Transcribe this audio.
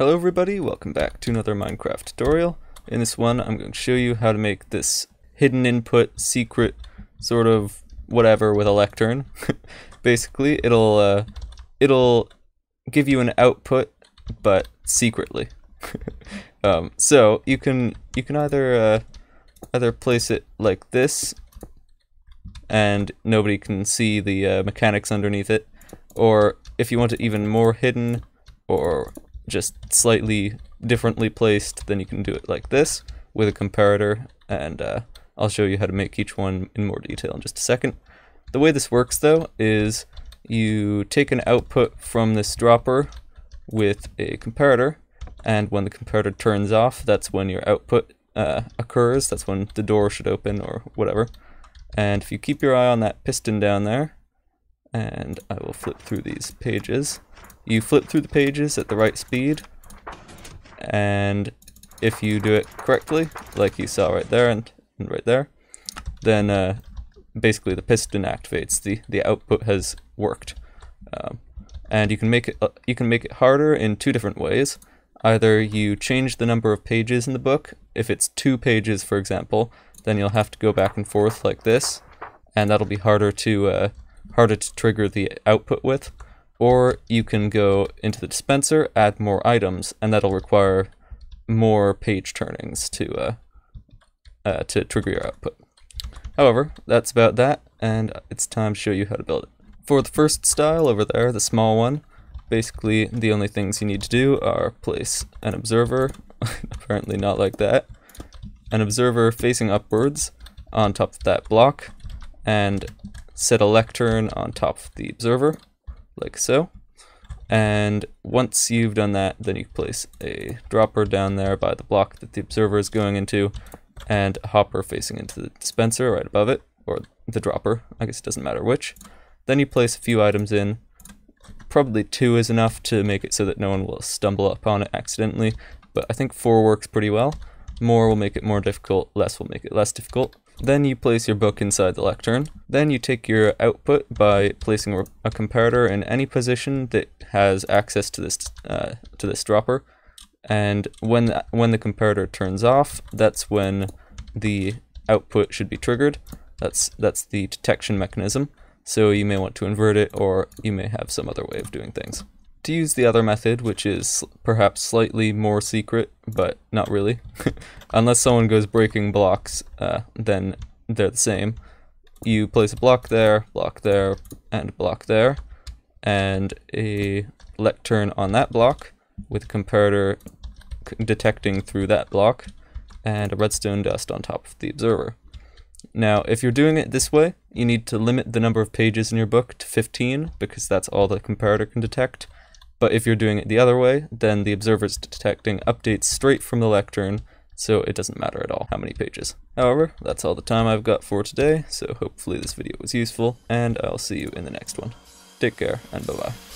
Hello everybody, welcome back to another Minecraft tutorial. In this one I'm going to show you how to make this hidden input secret sort of whatever with a lectern. Basically it'll uh, it'll give you an output but secretly. um, so you can you can either uh, either place it like this and nobody can see the uh, mechanics underneath it or if you want it even more hidden or just slightly differently placed, then you can do it like this with a comparator, and uh, I'll show you how to make each one in more detail in just a second. The way this works though is you take an output from this dropper with a comparator, and when the comparator turns off, that's when your output uh, occurs, that's when the door should open or whatever. And if you keep your eye on that piston down there, and I will flip through these pages, you flip through the pages at the right speed, and if you do it correctly, like you saw right there and, and right there, then uh, basically the piston activates. the The output has worked, um, and you can make it uh, you can make it harder in two different ways. Either you change the number of pages in the book. If it's two pages, for example, then you'll have to go back and forth like this, and that'll be harder to uh, harder to trigger the output with or you can go into the dispenser, add more items, and that'll require more page turnings to uh, uh, to trigger your output. However, that's about that, and it's time to show you how to build it. For the first style over there, the small one, basically the only things you need to do are place an observer, apparently not like that, an observer facing upwards on top of that block, and set a lectern on top of the observer, like so. And once you've done that, then you place a dropper down there by the block that the observer is going into, and a hopper facing into the dispenser right above it, or the dropper, I guess it doesn't matter which. Then you place a few items in. Probably two is enough to make it so that no one will stumble upon it accidentally, but I think four works pretty well. More will make it more difficult, less will make it less difficult. Then you place your book inside the lectern. Then you take your output by placing a comparator in any position that has access to this uh, to this dropper. And when the, when the comparator turns off, that's when the output should be triggered. That's that's the detection mechanism. So you may want to invert it, or you may have some other way of doing things to use the other method, which is perhaps slightly more secret, but not really, unless someone goes breaking blocks, uh, then they're the same. You place a block there, block there, and block there, and a lectern on that block with a comparator detecting through that block, and a redstone dust on top of the observer. Now, if you're doing it this way, you need to limit the number of pages in your book to 15, because that's all the comparator can detect, but if you're doing it the other way, then the observer's detecting updates straight from the lectern, so it doesn't matter at all how many pages. However, that's all the time I've got for today, so hopefully this video was useful, and I'll see you in the next one. Take care, and bye-bye.